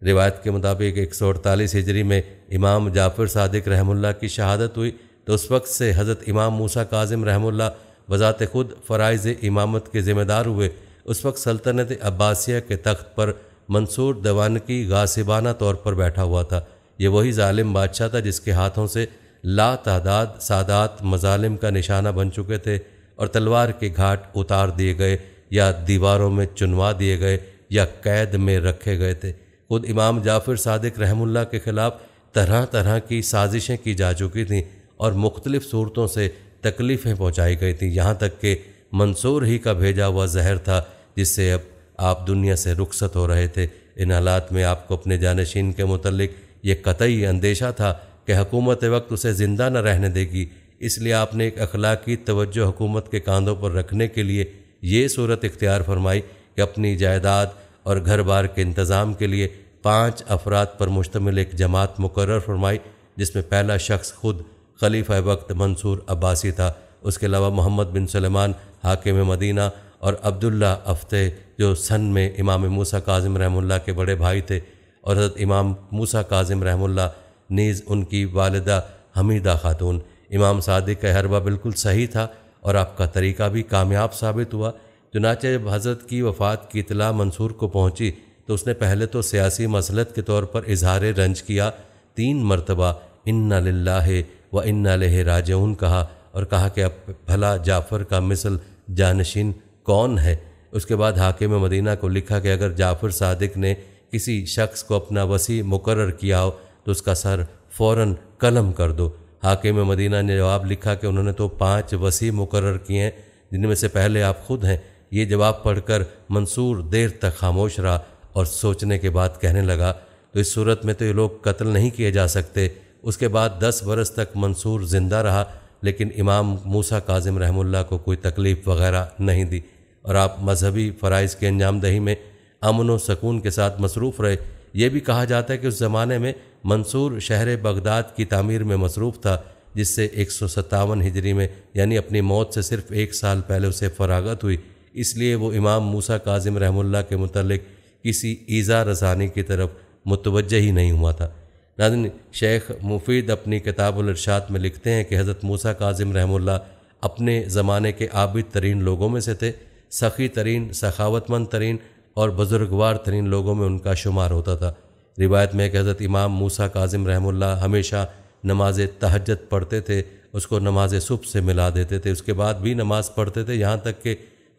रिवायत के मुताबिक एक सौ अड़तालीस हिजरी में इमाम जाफ़र सादिक रहमुल्ला की शहादत हुई तो उस वक्त से हज़रत इमाम मूसा काजिम रहमुल्ला बज़ात खुद फ़राइज़ इमामत के ज़िम्मेदार हुए। उस वक्त सल्तनत अब्बासिया के तख्त पर मंसूर दवान की गासिबाना तौर पर बैठा हुआ था। ये वही ालिम बादशाह था जिसके हाथों से ला तादाद सादात मजालिम का निशाना बन चुके थे और तलवार के घाट उतार दिए गए। या दीवारों में चुनवा दिए गए या कैद में रखे गए थे। खुद इमाम जाफ़िर सादिक रहमुल्ला के ख़िलाफ़ तरह तरह की साजिशें की जा चुकी थीं और मुख्तलिफ़ सूरतों से तकलीफ़ें पहुँचाई गई थीं। यहाँ तक कि मंसूर ही का भेजा हुआ जहर था, जिससे अब आप दुनिया से रुखसत हो रहे थे। इन हालात में आपको अपने जानशीन के मतलब ये कतई अंदेशा था कि हकूमत वक्त उसे ज़िंदा न रहने देगी। इसलिए आपने एक अखलाकी तवज्जो हुकूमत के कांधों पर रखने के लिए ये सूरत इख्तियार फरमाई कि अपनी जायदाद और घर बार के इंतज़ाम के लिए पाँच अफराद पर मुश्तमिल एक जमात मुकर फरमाई, जिसमें पहला शख्स खुद खलीफा वक्त मंसूर अब्बासी था। उसके अलावा मोहम्मद बिन सलमान, हाकिम मदीना और अब्दुल्ला अफ्ते, जो सन में इमाम मूसा काजिम रहमुल्ला के बड़े भाई थे और हज़रत इमाम मूसा काजिम रहमुल्ला नीज़ उनकी वालदा हमीदा खातून। इमाम सादिक का हरबा बिल्कुल सही था और आपका तरीका भी कामयाब साबित हुआ। चुनाचे जब हज़रत की वफ़ात की इतला मंसूर को पहुँची तो उसने पहले तो सियासी मसलत के तौर पर इजहार रंज किया। तीन मरतबा, इन्ना लाह व इन्ना लह राजून कहा और कहा कि, अब भला जाफ़र का मिसल जानशीन कौन है? उसके बाद हाकिम मदीना को लिखा कि, अगर जाफ़र सादिक ने किसी शख्स को अपना वसी मुकर किया हो तो उसका सर फ़ौर कलम कर दो। हाकिम मदीना ने जवाब लिखा कि उन्होंने तो पाँच वसी मुकर किए हैं, जिनमें से पहले आप खुद हैं। ये जवाब पढ़कर मंसूर देर तक खामोश रहा और सोचने के बाद कहने लगा तो इस सूरत में तो ये लोग कत्ल नहीं किए जा सकते। उसके बाद दस बरस तक मंसूर ज़िंदा रहा, लेकिन इमाम मूसा काजिम रहमुल्ला को कोई तकलीफ़ वगैरह नहीं दी। और आप मजहबी फ़रज़ की अंजाम दही में अमन व सकून के साथ मसरूफ़ रहे। ये भी कहा जाता है कि उस ज़माने में मंसूर शहर बगदाद की तामीर में मसरूफ़ था, जिससे एक सौ सत्तावन हिजरी में, यानी अपनी मौत से सिर्फ़ एक साल पहले उसे फरागत हुई। इसलिए वो इमाम मूसा काजिम रहमुल्ला के मतलब किसी ईज़ा रसानी की तरफ़ मुतवज ही नहीं हुआ था। नादिन शेख मुफीद अपनी किताबुलरशात में लिखते हैं कि हज़रत मूसा काजिम रहमुल्ला अपने ज़माने के आबिद तरीन लोगों में से थे। सखी तरीन, सखावतमंद तरीन और बुजुर्गवार तरीन लोगों में उनका शुमार होता था। रिवायत में एक हज़रत इमाम मूसा काजिम रहमुल्ला हमेशा नमाज़ तहजत पढ़ते थे, उसको नमाज़ सुबह से मिला देते थे, उसके बाद भी नमाज़ पढ़ते थे, यहाँ तक कि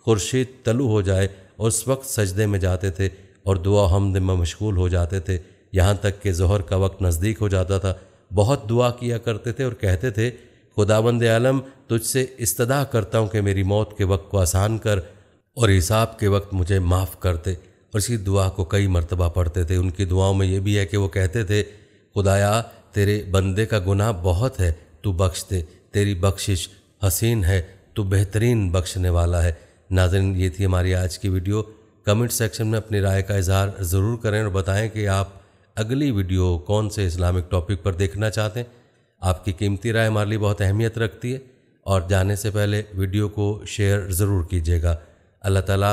खुर्शीद तलु हो जाए, उस वक्त सजदे में जाते थे और दुआ हमद में मशगूल हो जाते थे। यहाँ तक कि जहर का वक्त नज़दीक हो जाता था। बहुत दुआ किया करते थे और कहते थे, खुदाबंद आलम, तुझसे इस्तदा करता हूँ कि मेरी मौत के वक्त को आसान कर और हिसाब के वक्त मुझे माफ़ करते और इसी दुआ को कई मरतबा पढ़ते थे। उनकी दुआओं में ये भी है कि वो कहते थे, खुदाया, तेरे बंदे का गुनाह बहुत है, तू बख्श दे। तेरी बख्शिश हसीन है, तू बेहतरीन बख्शने वाला है। नाजरन, ये थी हमारी आज की वीडियो। कमेंट सेक्शन में अपनी राय का इजहार ज़रूर करें और बताएँ कि आप अगली वीडियो कौन से इस्लामिक टॉपिक पर देखना चाहते हैं। आपकी कीमती राय हमारे लिए बहुत अहमियत रखती है और जाने से पहले वीडियो को शेयर ज़रूर कीजिएगा। अल्लाह ताला